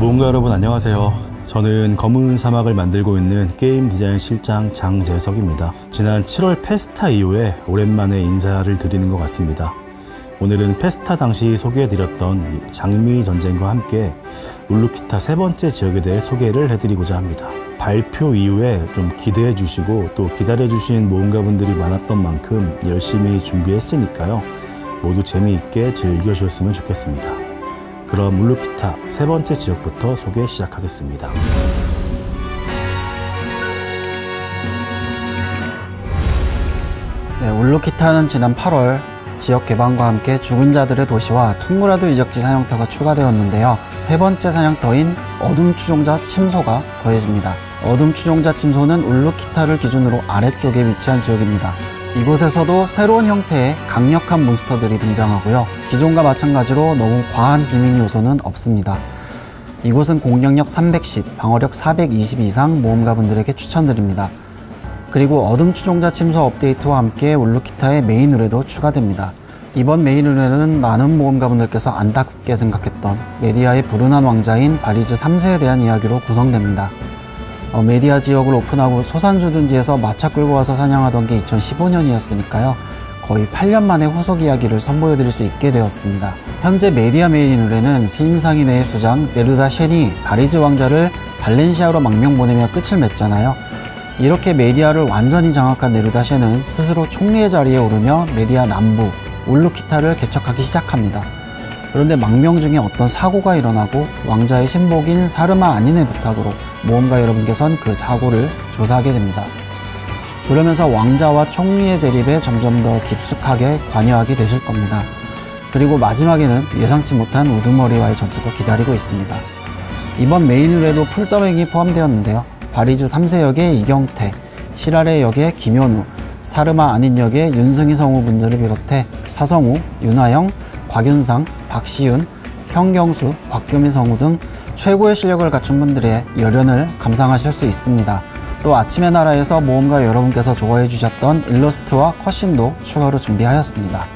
모험가 여러분 안녕하세요. 저는 검은 사막을 만들고 있는 게임 디자인 실장 장재석입니다. 지난 7월 페스타 이후에 오랜만에 인사를 드리는 것 같습니다. 오늘은 페스타 당시 소개해드렸던 장미 전쟁과 함께 울루키타 세 번째 지역에 대해 소개를 해드리고자 합니다. 발표 이후에 좀 기대해 주시고 또 기다려 주신 모험가분들이 많았던 만큼 열심히 준비했으니까요. 모두 재미있게 즐겨 주셨으면 좋겠습니다. 그럼 울루키타 세 번째 지역부터 소개 시작하겠습니다. 네, 울루키타는 지난 8월 지역 개방과 함께 죽은 자들의 도시와 퉁무라도 이적지 사냥터가 추가되었는데요. 세 번째 사냥터인 어둠 추종자 침소가 더해집니다. 어둠 추종자 침소는 울루키타를 기준으로 아래쪽에 위치한 지역입니다. 이곳에서도 새로운 형태의 강력한 몬스터들이 등장하고요. 기존과 마찬가지로 너무 과한 gimmick 요소는 없습니다. 이곳은 공격력 310, 방어력 420 이상 모험가분들에게 추천드립니다. 그리고 어둠 추종자 침소 업데이트와 함께 울루키타의 메인 의뢰도 추가됩니다. 이번 메인 의뢰는 많은 모험가분들께서 안타깝게 생각했던 메디아의 불운한 왕자인 바리즈 3세에 대한 이야기로 구성됩니다. 어, 메디아 지역을 오픈하고 소산 주둔지에서 마차 끌고 와서 사냥하던 게 2015년이었으니까요. 거의 8년 만에 후속 이야기를 선보여드릴 수 있게 되었습니다. 현재 메디아 메인 의뢰는 시안 상인회 수장 네르다 쉔이 바리즈 왕자를 발렌시아로 망명 보내며 끝을 맺잖아요. 이렇게 메디아를 완전히 장악한 네르다 쉔은 스스로 총리의 자리에 오르며 메디아 남부 울루키타를 개척하기 시작합니다. 그런데 망명 중에 어떤 사고가 일어나고 왕자의 심복인 사르마 아닌의 부탁으로 모험가 여러분께선 그 사고를 조사하게 됩니다. 그러면서 왕자와 총리의 대립에 점점 더 깊숙하게 관여하게 되실 겁니다. 그리고 마지막에는 예상치 못한 우두머리와의 전투도 기다리고 있습니다. 이번 메인 의뢰도 풀더빙이 포함되었는데요. 바리즈 3세 역의 이경태, 시라레 역의 김현우, 사르마 아닌 역의 윤승희 성우 분들을 비롯해 사성우, 윤하영, 곽윤상, 박시윤, 현경수, 곽규민 성우 등 최고의 실력을 갖춘 분들의 열연을 감상하실 수 있습니다. 또 아침의 나라에서 모험가 여러분께서 좋아해 주셨던 일러스트와 컷신도 추가로 준비하였습니다.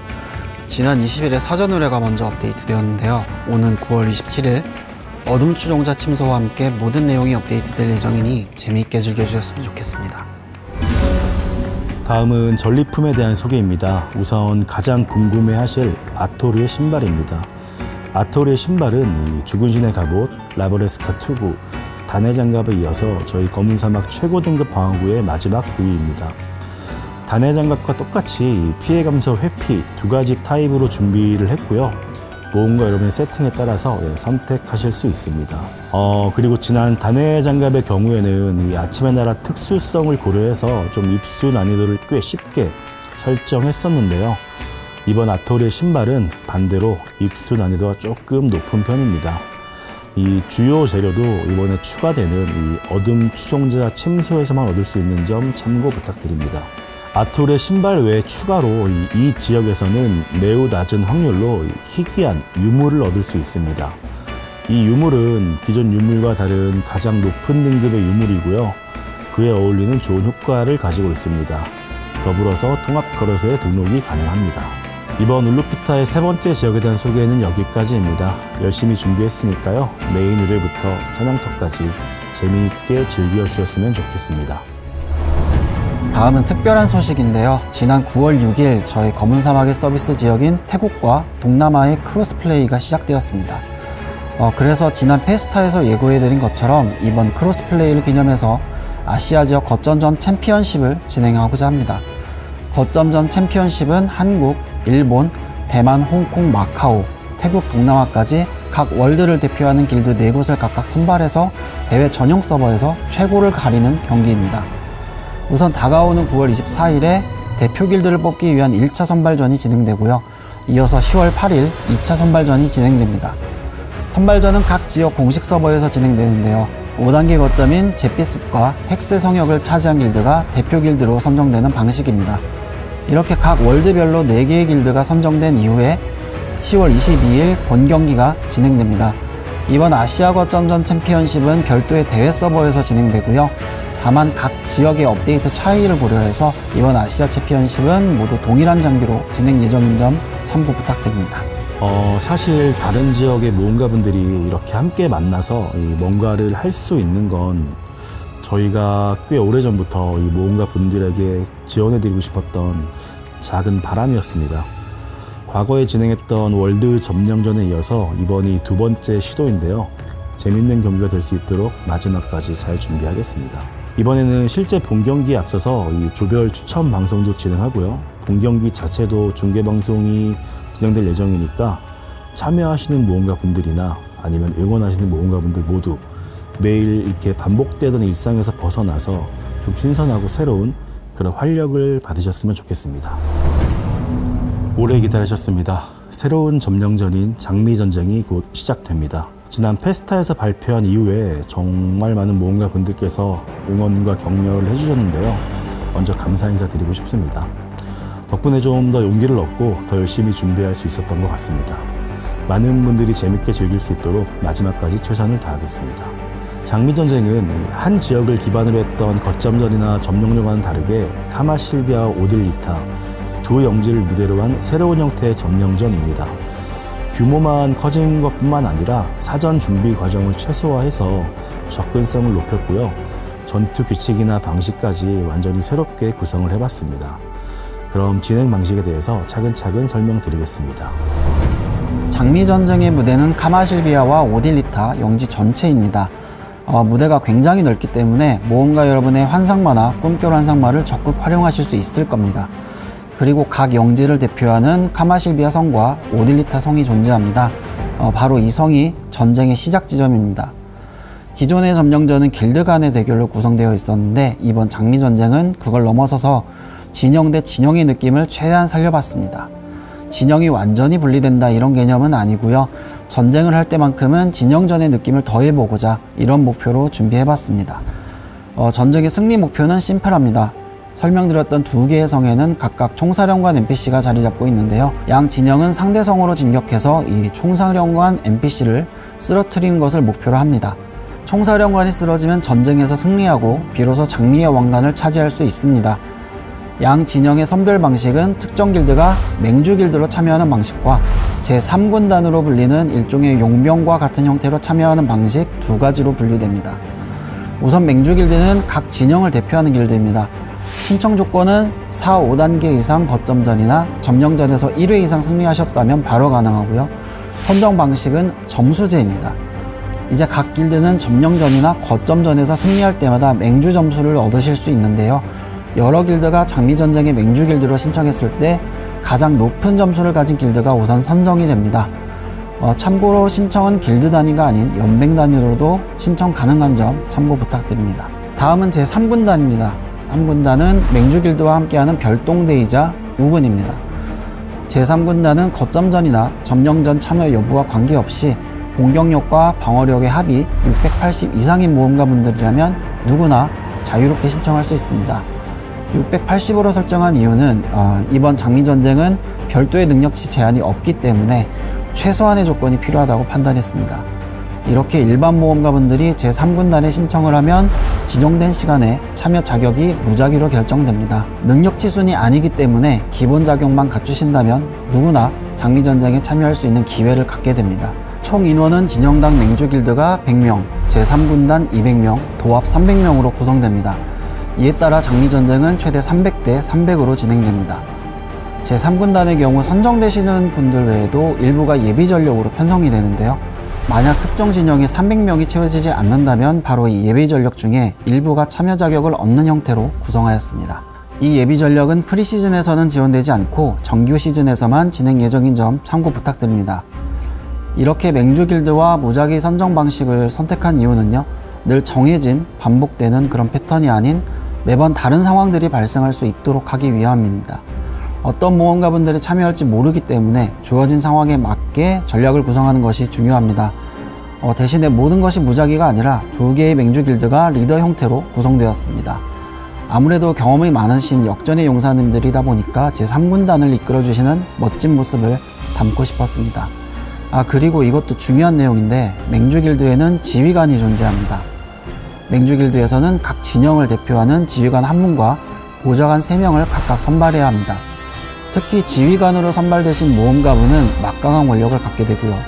지난 20일에 사전 의뢰가 먼저 업데이트 되었는데요. 오는 9월 27일 어둠 추종자 침소와 함께 모든 내용이 업데이트될 예정이니 재미있게 즐겨주셨으면 좋겠습니다. 다음은 전리품에 대한 소개입니다. 우선 가장 궁금해하실 아토르의 신발입니다. 아토르의 신발은 죽은 신의 갑옷, 라버레스카 투구, 단해 장갑에 이어서 저희 검은 사막 최고 등급 방어구의 마지막 부위입니다. 단해 장갑과 똑같이 피해 감소 회피 두 가지 타입으로 준비를 했고요. 모험가 여러분의 세팅에 따라서 예, 선택하실 수 있습니다. 어, 그리고 지난 단해 장갑의 경우에는 이 아침의 나라 특수성을 고려해서 좀 입수 난이도를 꽤 쉽게 설정했었는데요. 이번 아토리의 신발은 반대로 입수 난이도가 조금 높은 편입니다. 이 주요 재료도 이번에 추가되는 이 어둠 추종자 침소에서만 얻을 수 있는 점 참고 부탁드립니다. 아톨의 신발 외에 추가로 이, 이, 지역에서는 매우 낮은 확률로 희귀한 유물을 얻을 수 있습니다. 이 유물은 기존 유물과 다른 가장 높은 등급의 유물이고요. 그에 어울리는 좋은 효과를 가지고 있습니다. 더불어서 통합 거래소에 등록이 가능합니다. 이번 울루키타의 세 번째 지역에 대한 소개는 여기까지입니다. 열심히 준비했으니까요. 메인 의뢰부터 사냥터까지 재미있게 즐겨주셨으면 좋겠습니다. 다음은 특별한 소식인데요. 지난 9월 6일 저희 검은 사막의 서비스 지역인 태국과 동남아의 cross-play가 시작되었습니다. 어, 그래서 지난 페스타에서 예고해드린 것처럼 이번 크로스플레이를 기념해서 아시아 지역 거점전 챔피언십을 진행하고자 합니다. 거점전 챔피언십은 한국, 일본, 대만, 홍콩, 마카오, 태국, 동남아까지 각 월드를 대표하는 길드 4곳을 각각 선발해서 대회 전용 서버에서 최고를 가리는 경기입니다. 우선 다가오는 9월 24일에 대표 길드를 뽑기 위한 1차 선발전이 진행되고요. 이어서 10월 8일 2차 선발전이 진행됩니다. 선발전은 각 지역 공식 서버에서 진행되는데요. 5단계 거점인 잿빛숲과 헥스 성역을 차지한 길드가 대표 길드로 선정되는 방식입니다. 이렇게 각 월드별로 4개의 길드가 선정된 이후에 10월 22일 본 경기가 진행됩니다. 이번 아시아 거점전 챔피언십은 별도의 대회 서버에서 진행되고요. 다만 각 지역의 업데이트 차이를 고려해서 이번 아시아 챔피언십은 모두 동일한 장비로 진행 예정인 점 참고 부탁드립니다. 어, 사실 다른 지역의 모험가분들이 이렇게 함께 만나서 뭔가를 할 수 있는 건 저희가 꽤 오래전부터 이 모험가 분들에게 지원해드리고 싶었던 작은 바람이었습니다. 과거에 진행했던 월드 점령전에 이어서 이번이 두 번째 시도인데요. 재밌는 경기가 될 수 있도록 마지막까지 잘 준비하겠습니다. 이번에는 실제 본 경기에 앞서서 이 조별 추천 방송도 진행하고요. 본 경기 자체도 중계 방송이 진행될 예정이니까 참여하시는 모험가 분들이나 아니면 응원하시는 모험가 분들 모두 매일 이렇게 반복되던 일상에서 벗어나서 좀 신선하고 새로운 그런 활력을 받으셨으면 좋겠습니다. 오래 기다리셨습니다. 새로운 점령전인 장미 전쟁이 곧 시작됩니다. 지난 페스타에서 발표한 이후에 정말 많은 모험가 분들께서 응원과 격려를 해주셨는데요. 먼저 감사 인사 드리고 싶습니다. 덕분에 좀 더 용기를 얻고 더 열심히 준비할 수 있었던 것 같습니다. 많은 분들이 재밌게 즐길 수 있도록 마지막까지 최선을 다하겠습니다. 장미전쟁은 한 지역을 기반으로 했던 거점전이나 점령전과는 다르게 카마실비아 오딜리타 두 영지를 무대로 한 새로운 형태의 점령전입니다. 규모만 커진 것뿐만 아니라 사전 준비 과정을 최소화해서 접근성을 높였고요. 전투 규칙이나 방식까지 완전히 새롭게 구성을 해봤습니다. 그럼 진행 방식에 대해서 차근차근 설명드리겠습니다. 장미 전쟁의 무대는 카마실비아와 오딜리타 영지 전체입니다. 어, 무대가 굉장히 넓기 때문에 모험가 여러분의 환상마나 꿈결 환상마를 적극 활용하실 수 있을 겁니다. 그리고 각 영지를 대표하는 카마실비아 성과 오딜리타 성이 존재합니다. 어, 바로 이 성이 전쟁의 시작 지점입니다. 기존의 점령전은 길드 간의 대결로 구성되어 있었는데 이번 장미 전쟁은 그걸 넘어서서 진영 대 진영의 느낌을 최대한 살려봤습니다. 진영이 완전히 분리된다 이런 개념은 아니고요. 전쟁을 할 때만큼은 진영전의 느낌을 더해보고자 이런 목표로 준비해봤습니다. 어, 전쟁의 승리 목표는 심플합니다. 설명드렸던 두 개의 성에는 각각 총사령관 NPC가 자리 잡고 있는데요. 양 진영은 상대 성으로 진격해서 이 총사령관 NPC를 쓰러뜨리는 것을 목표로 합니다. 총사령관이 쓰러지면 전쟁에서 승리하고 비로소 장미의 왕관을 차지할 수 있습니다. 양 진영의 선별 방식은 특정 길드가 맹주 길드로 참여하는 방식과 제3군단으로 불리는 일종의 용병과 같은 형태로 참여하는 방식 두 가지로 분류됩니다. 우선 맹주 길드는 각 진영을 대표하는 길드입니다. 신청 조건은 4, 5단계 이상 거점전이나 점령전에서 1회 이상 승리하셨다면 바로 가능하고요. 선정 방식은 점수제입니다. 이제 각 길드는 점령전이나 거점전에서 승리할 때마다 맹주 점수를 얻으실 수 있는데요. 여러 길드가 장미전쟁의 맹주 길드로 신청했을 때 가장 높은 점수를 가진 길드가 우선 선정이 됩니다. 어, 참고로 신청은 길드 단위가 아닌 연맹 단위로도 신청 가능한 점 참고 부탁드립니다. 다음은 제3군단입니다. 3군단은 맹주 길드와 함께하는 별동대이자 우군입니다. 제3군단은 거점전이나 점령전 참여 여부와 관계없이 공격력과 방어력의 합이 680 이상인 모험가분들이라면 누구나 자유롭게 신청할 수 있습니다. 680으로 설정한 이유는 어, 이번 장미전쟁은 별도의 능력치 제한이 없기 때문에 최소한의 조건이 필요하다고 판단했습니다. 이렇게 일반 모험가분들이 제3군단에 신청을 하면 지정된 시간에 참여 자격이 무작위로 결정됩니다. 능력치 순이 아니기 때문에 기본 자격만 갖추신다면 누구나 장미전쟁에 참여할 수 있는 기회를 갖게 됩니다. 총 인원은 진영당 맹주길드가 100명, 제3군단 200명, 도합 300명으로 구성됩니다. 이에 따라 장미전쟁은 최대 300대 300으로 진행됩니다. 제3군단의 경우 선정되시는 분들 외에도 일부가 예비 전력으로 편성이 되는데요. 만약 특정 진영에 300명이 채워지지 않는다면 바로 이 예비 전력 중에 일부가 참여 자격을 얻는 형태로 구성하였습니다. 이 예비 전력은 프리시즌에서는 지원되지 않고 정규 시즌에서만 진행 예정인 점 참고 부탁드립니다. 이렇게 맹주 길드와 무작위 선정 방식을 선택한 이유는요. 늘 정해진 반복되는 그런 패턴이 아닌 매번 다른 상황들이 발생할 수 있도록 하기 위함입니다. 어떤 모험가분들이 참여할지 모르기 때문에 주어진 상황에 맞게 전략을 구성하는 것이 중요합니다. 어, 대신에 모든 것이 무작위가 아니라 두 개의 맹주 길드가 리더 형태로 구성되었습니다. 아무래도 경험이 많으신 역전의 용사님들이다 보니까 제3군단을 이끌어주시는 멋진 모습을 담고 싶었습니다. 아, 그리고 이것도 중요한 내용인데 맹주 길드에는 지휘관이 존재합니다. 맹주 길드에서는 각 진영을 대표하는 지휘관 한 분과 보좌관 3명을 각각 선발해야 합니다. 특히 지휘관으로 선발되신 모험가분은 막강한 권력을 갖게 되고요.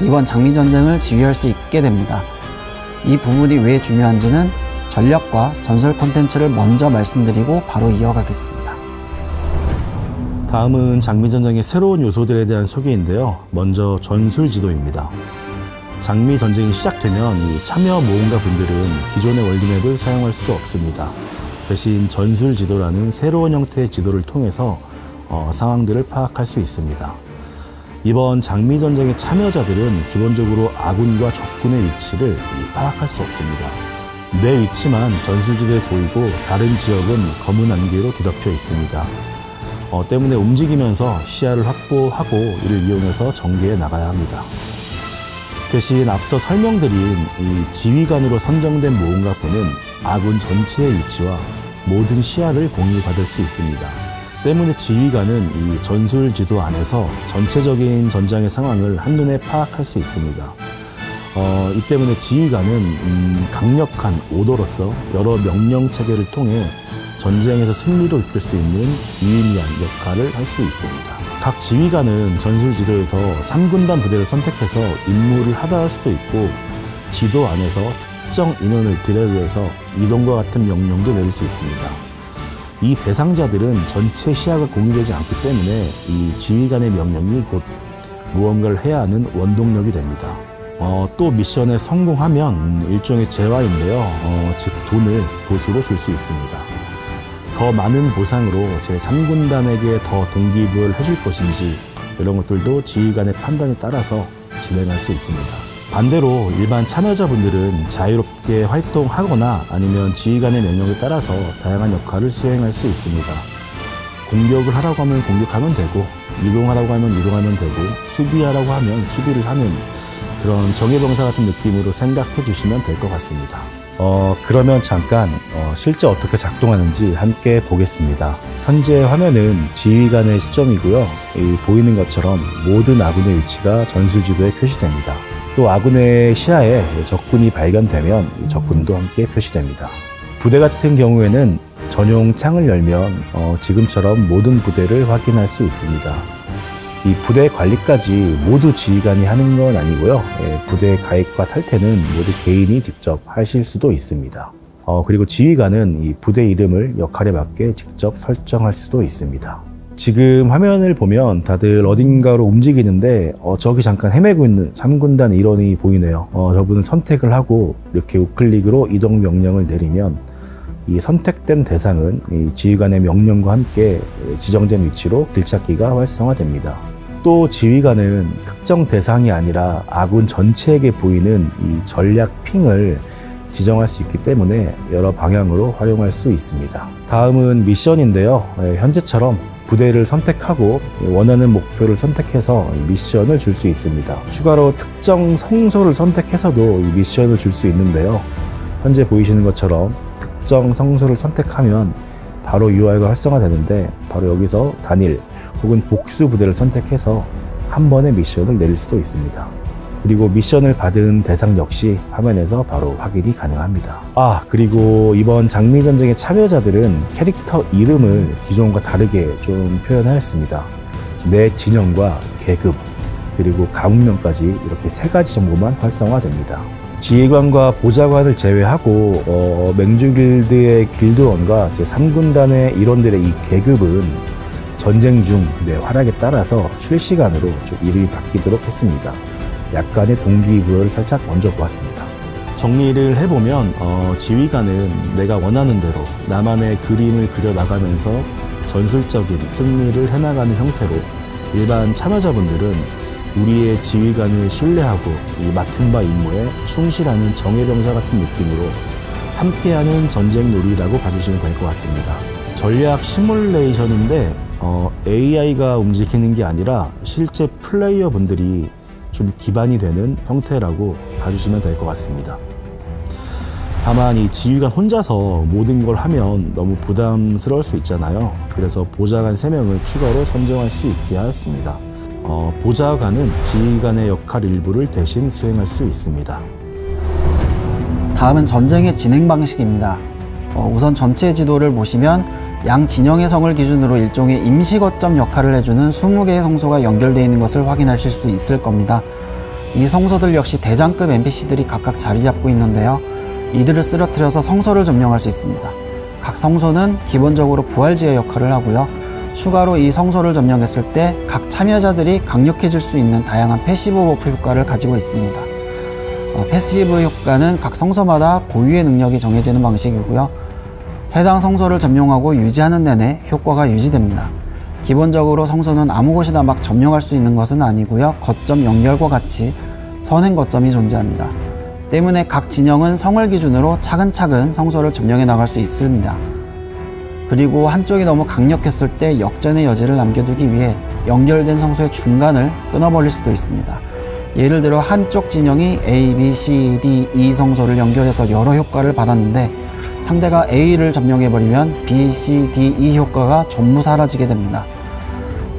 이번 장미전쟁을 지휘할 수 있게 됩니다. 이 부분이 왜 중요한지는 전략과 전설 콘텐츠를 먼저 말씀드리고 바로 이어가겠습니다. 다음은 장미전쟁의 새로운 요소들에 대한 소개인데요. 먼저 전술 지도입니다. 장미 전쟁이 시작되면 이 참여 모험가 분들은 기존의 월드맵을 사용할 수 없습니다. 대신 전술 지도라는 새로운 형태의 지도를 통해서 어, 상황들을 파악할 수 있습니다. 이번 장미 전쟁의 참여자들은 기본적으로 아군과 적군의 위치를 파악할 수 없습니다. 내 위치만 전술지도에 보이고 다른 지역은 검은 안개로 뒤덮여 있습니다. 어, 때문에 움직이면서 시야를 확보하고 이를 이용해서 전개해 나가야 합니다. 대신 앞서 설명드린 이 지휘관으로 선정된 모험가분은 아군 전체의 위치와 모든 시야를 공유받을 수 있습니다. 때문에 지휘관은 이 전술 지도 안에서 전체적인 전장의 상황을 한눈에 파악할 수 있습니다. 어, 이 때문에 지휘관은 음, 강력한 오더로서 여러 명령 체계를 통해 전쟁에서 승리로 이끌 수 있는 유의미한 역할을 할 수 있습니다. 각 지휘관은 전술 지도에서 3군단 부대를 선택해서 임무를 하다할 수도 있고 지도 안에서 특정 인원을 위해서 이동과 같은 명령도 내릴 수 있습니다. 이 대상자들은 전체 시야가 공유되지 않기 때문에 이 지휘관의 명령이 곧 무언가를 해야 하는 원동력이 됩니다. 어, 또 미션에 성공하면 일종의 재화인데요. 어, 즉 돈을 보수로 줄 수 있습니다. 더 많은 보상으로 제 3군단에게 더 동기부여를 해줄 것인지 이런 것들도 지휘관의 판단에 따라서 진행할 수 있습니다. 반대로 일반 참여자분들은 자유롭게 활동하거나 아니면 지휘관의 명령에 따라서 다양한 역할을 수행할 수 있습니다. 공격을 하라고 하면 공격하면 되고 이동하라고 하면 이동하면 되고 수비하라고 하면 수비를 하는 그런 정예병사 같은 느낌으로 생각해 주시면 될 것 같습니다. 어, 그러면 잠깐 어, 실제 어떻게 작동하는지 함께 보겠습니다. 현재 화면은 지휘관의 시점이고요. 이 보이는 것처럼 모든 아군의 위치가 전술지도에 표시됩니다. 또 아군의 시야에 적군이 발견되면 적군도 함께 표시됩니다. 부대 같은 경우에는 전용 창을 열면 어, 지금처럼 모든 부대를 확인할 수 있습니다. 이 부대 관리까지 모두 지휘관이 하는 건 아니고요. 예, 부대 가입과 탈퇴는 모두 개인이 직접 하실 수도 있습니다. 어, 그리고 지휘관은 이 부대 이름을 역할에 맞게 직접 설정할 수도 있습니다. 지금 화면을 보면 다들 어딘가로 움직이는데 어, 저기 잠깐 헤매고 있는 3군단 일원이 보이네요. 어, 저분은 선택을 하고 이렇게 우클릭으로 이동 명령을 내리면 이 선택된 대상은 이 지휘관의 명령과 함께 지정된 위치로 길찾기가 활성화됩니다. 또 지휘관은 특정 대상이 아니라 아군 전체에게 보이는 이 전략 핑을 지정할 수 있기 때문에 여러 방향으로 활용할 수 있습니다. 다음은 미션인데요. 예, 현재처럼 부대를 선택하고 원하는 목표를 선택해서 미션을 줄 수 있습니다. 추가로 특정 성소를 선택해서도 미션을 줄 수 있는데요. 현재 보이시는 것처럼 특정 성소를 선택하면 바로 UI가 활성화되는데 바로 여기서 단일 혹은 복수 부대를 선택해서 한 번의 미션을 내릴 수도 있습니다. 그리고 미션을 받은 대상 역시 화면에서 바로 확인이 가능합니다. 아, 그리고 이번 장미전쟁의 참여자들은 캐릭터 이름을 기존과 다르게 좀 표현하였습니다. 내 진영과 계급, 그리고 가문명까지 이렇게 세 가지 정보만 활성화됩니다. 지휘관과 보좌관을 제외하고 어, 맹주길드의 길드원과 제3군단의 일원들의 이 계급은 전쟁 중 네, 활약에 따라서 실시간으로 좀 이름이 바뀌도록 했습니다. 약간의 동기부여를 살짝 얹어 보았습니다. 정리를 해보면 어, 지휘관은 내가 원하는 대로 나만의 그림을 그려 나가면서 전술적인 승리를 해나가는 형태로 일반 참여자분들은 우리의 지휘관을 신뢰하고 이 맡은 바 임무에 충실하는 정예병사 같은 느낌으로 함께하는 전쟁 놀이라고 봐주시면 될 것 같습니다. 전략 시뮬레이션인데 어, AI가 움직이는 게 아니라 실제 플레이어 분들이 좀 기반이 되는 형태라고 봐주시면 될 것 같습니다. 다만 이 지휘관 혼자서 모든 걸 하면 너무 부담스러울 수 있잖아요. 그래서 보좌관 3명을 추가로 선정할 수 있게 하였습니다. 어, 보좌관은 지휘관의 역할 일부를 대신 수행할 수 있습니다. 다음은 전쟁의 진행 방식입니다. 어, 우선 전체 지도를 보시면 양 진영의 성을 기준으로 일종의 임시 거점 역할을 해주는 20개의 성소가 연결되어 있는 것을 확인하실 수 있을 겁니다. 이 성소들 역시 대장급 NPC들이 각각 자리 잡고 있는데요. 이들을 쓰러뜨려서 성소를 점령할 수 있습니다. 각 성소는 기본적으로 부활지의 역할을 하고요. 추가로 이 성소를 점령했을 때 각 참여자들이 강력해질 수 있는 다양한 passive buff 효과를 가지고 있습니다. 어, passive 효과는 각 성소마다 고유의 능력이 정해지는 방식이고요. 해당 성소를 점령하고 유지하는 내내 효과가 유지됩니다. 기본적으로 성소는 아무 곳이나 막 점령할 수 있는 것은 아니고요. 거점 연결과 같이 선행 거점이 존재합니다. 때문에 각 진영은 성을 기준으로 차근차근 성소를 점령해 나갈 수 있습니다. 그리고 한쪽이 너무 강력했을 때 역전의 여지를 남겨두기 위해 연결된 성소의 중간을 끊어버릴 수도 있습니다. 예를 들어 한쪽 진영이 A, B, C, D, E 성소를 연결해서 여러 효과를 받았는데 상대가 A를 점령해버리면 B, C, D, E 효과가 전부 사라지게 됩니다.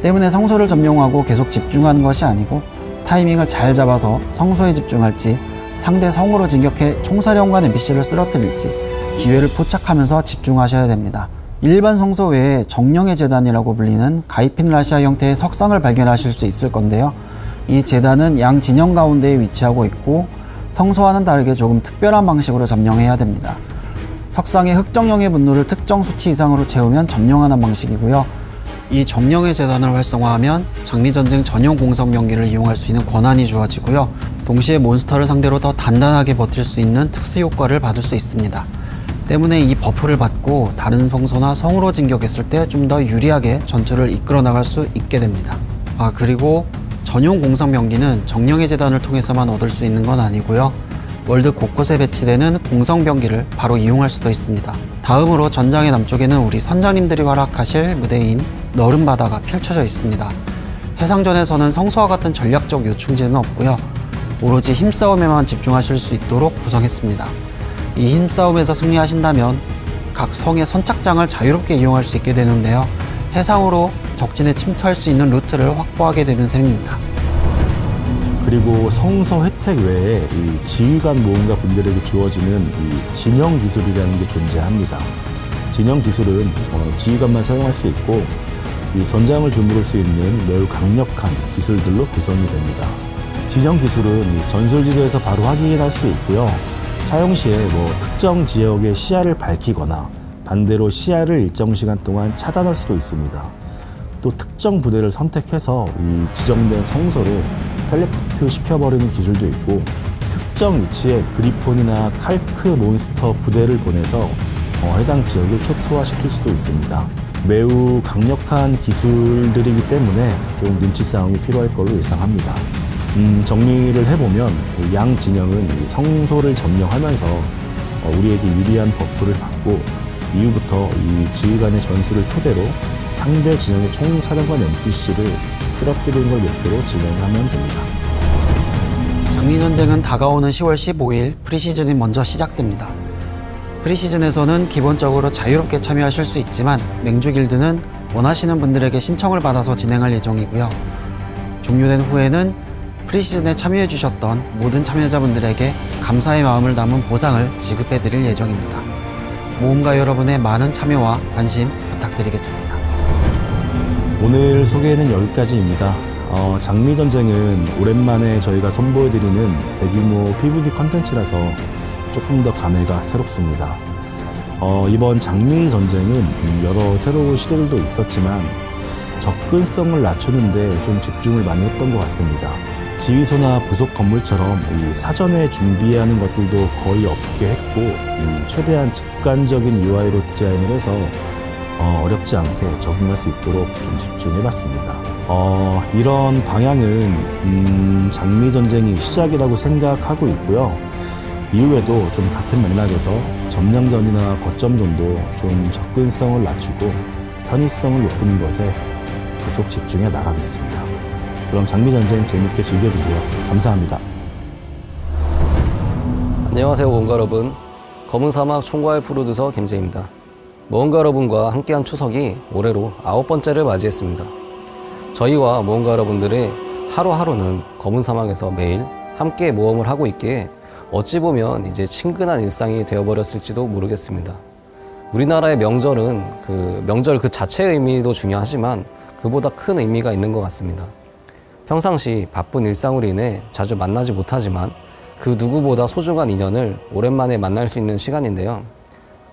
때문에 성소를 점령하고 계속 집중하는 것이 아니고 타이밍을 잘 잡아서 성소에 집중할지 상대 성으로 진격해 총사령관 NPC를 쓰러뜨릴지 기회를 포착하면서 집중하셔야 됩니다. 일반 성소 외에 정령의 재단이라고 불리는 가이핀 라시아 형태의 석상을 발견하실 수 있을 건데요. 이 재단은 양 진영 가운데에 위치하고 있고 성소와는 다르게 조금 특별한 방식으로 점령해야 됩니다. 석상의 흑정령의 분노를 특정 수치 이상으로 채우면 점령하는 방식이고요. 이 정령의 재단을 활성화하면 장미전쟁 전용 공성 병기를 이용할 수 있는 권한이 주어지고요. 동시에 몬스터를 상대로 더 단단하게 버틸 수 있는 특수 효과를 받을 수 있습니다. 때문에 이 buff를 받고 다른 성소나 성으로 진격했을 때 좀 더 유리하게 전투를 이끌어 나갈 수 있게 됩니다. 아 그리고 전용 공성 병기는 정령의 제단을 통해서만 얻을 수 있는 건 아니고요. 월드 곳곳에 배치되는 공성 병기를 바로 이용할 수도 있습니다. 다음으로 전장의 남쪽에는 우리 선장님들이 활약하실 무대인 너른 바다가 펼쳐져 있습니다. 해상전에서는 성소와 같은 전략적 요충지는 없고요. 오로지 힘싸움에만 집중하실 수 있도록 구성했습니다. 이 힘싸움에서 승리하신다면 각 성의 선착장을 자유롭게 이용할 수 있게 되는데요. 해상으로 적진에 침투할 수 있는 루트를 확보하게 되는 셈입니다. 그리고 성서 혜택 외에 이 지휘관 모험가 분들에게 주어지는 이 진영 기술이라는 게 존재합니다. 진영 기술은 어, 지휘관만 사용할 수 있고 이 전장을 주무를 수 있는 매우 강력한 기술들로 구성이 됩니다. 진영 기술은 전술 지도에서 바로 확인할 수 있고요. 사용 시에 뭐 특정 지역의 시야를 밝히거나 반대로 시야를 일정 시간 동안 차단할 수도 있습니다. 또 특정 부대를 선택해서 이 지정된 성소로 텔레포트 시켜버리는 기술도 있고 특정 위치에 그리폰이나 칼크 몬스터 부대를 보내서 어, 해당 지역을 초토화시킬 수도 있습니다. 매우 강력한 기술들이기 때문에 좀 눈치 싸움이 필요할 걸로 예상합니다. 음, 정리를 해보면 양 진영은 성소를 점령하면서 어, 우리에게 유리한 buff를 받고 이후부터 이 지휘관의 전술을 토대로 상대 진영의 총사령관 NPC를 쓰러뜨리는 걸 목표로 진행하면 됩니다. 장미전쟁은 다가오는 10월 15일 preseason이 먼저 시작됩니다. 프리시즌에서는 기본적으로 자유롭게 참여하실 수 있지만 맹주길드는 원하시는 분들에게 신청을 받아서 진행할 예정이고요. 종료된 후에는 프리시즌에 참여해 주셨던 모든 참여자분들에게 감사의 마음을 담은 보상을 지급해 드릴 예정입니다. 모험가 여러분의 많은 참여와 관심 부탁드리겠습니다. 오늘 소개는 여기까지입니다. 어, 장미 전쟁은 오랜만에 저희가 선보여드리는 대규모 PVP 컨텐츠라서 조금 더 감회가 새롭습니다. 어, 이번 장미 전쟁은 여러 새로운 시도들도 있었지만 접근성을 낮추는데 좀 집중을 많이 했던 것 같습니다. 지휘소나 부속 건물처럼 사전에 준비하는 것들도 거의 없게 했고 음, 최대한 직관적인 UI로 디자인을 해서 어, 어렵지 않게 적응할 수 있도록 좀 집중해봤습니다. 어, 이런 방향은 음, 장미 전쟁이 시작이라고 생각하고 있고요. 이후에도 좀 같은 맥락에서 점령전이나 거점전도 좀 접근성을 낮추고 편의성을 높이는 것에 계속 집중해 나가겠습니다. 그럼 장미 전쟁 재밌게 즐겨주세요. 감사합니다. 안녕하세요, 모험가 여러분. 검은 사막 총괄 프로듀서 김재입니다. 모험가 여러분과 함께한 추석이 올해로 아홉 번째를 맞이했습니다. 저희와 모험가 여러분들의 하루하루는 검은 사막에서 매일 함께 모험을 하고 있기에 어찌 보면 이제 친근한 일상이 되어버렸을지도 모르겠습니다. 우리나라의 명절은 그 명절 그 자체의 의미도 중요하지만 그보다 큰 의미가 있는 것 같습니다. 평상시 바쁜 일상으로 인해 자주 만나지 못하지만 그 누구보다 소중한 인연을 오랜만에 만날 수 있는 시간인데요.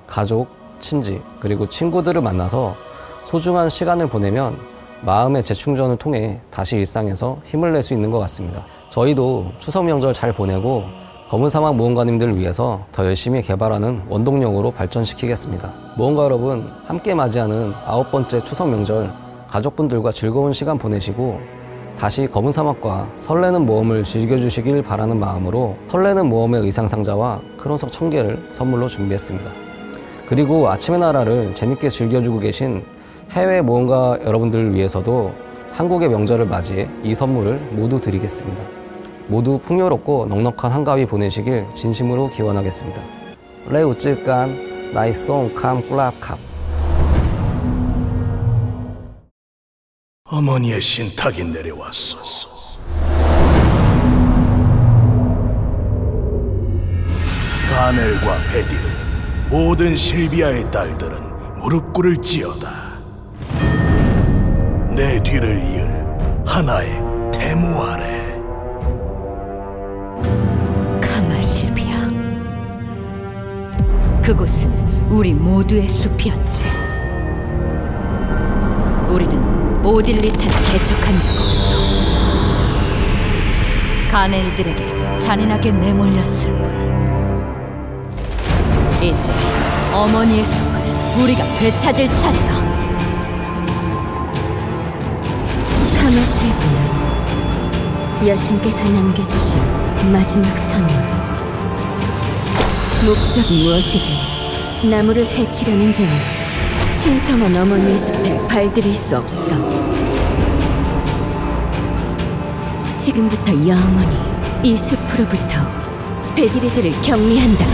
가족, 친지, 그리고 친구들을 만나서 소중한 시간을 보내면 마음의 재충전을 통해 다시 일상에서 힘을 낼 수 있는 것 같습니다. 저희도 추석 명절 잘 보내고 검은 사막 모험가님들을 위해서 더 열심히 개발하는 원동력으로 발전시키겠습니다. 모험가 여러분, 함께 맞이하는 아홉 번째 추석 명절 가족분들과 즐거운 시간 보내시고 다시 검은 사막과 설레는 모험을 즐겨주시길 바라는 마음으로 설레는 모험의 의상 상자와 크론석 천개를 선물로 준비했습니다. 그리고 아침의 나라를 재밌게 즐겨주고 계신 해외 모험가 여러분들을 위해서도 한국의 명절을 맞이해 이 선물을 모두 드리겠습니다. 모두 풍요롭고 넉넉한 한가위 보내시길 진심으로 기원하겠습니다. 레우쯔간 나이송 캄 꿀랍캅 어머니의 신탁이 내려왔소. 바넬과 베디르, 모든 실비아의 딸들은 무릎 꿇을 지어다. 내 뒤를 이을 하나의 태무 아래. 카마실비아. 그곳은 우리 모두의 숲이었지. 우리는 오딜리테를 개척한 적 없어. 가넬들에게 잔인하게 내몰렸을 뿐. 이제 어머니의 숲을 우리가 되찾을 차례야. 카마실비아 여신께서 남겨주신 마지막 선물. 목적이 무엇이든 나무를 해치려는 자는 신성한 어머니의 숲에 발들일 수 없어. 지금부터 영원히 이 숲으로부터 베디리들을 격리한다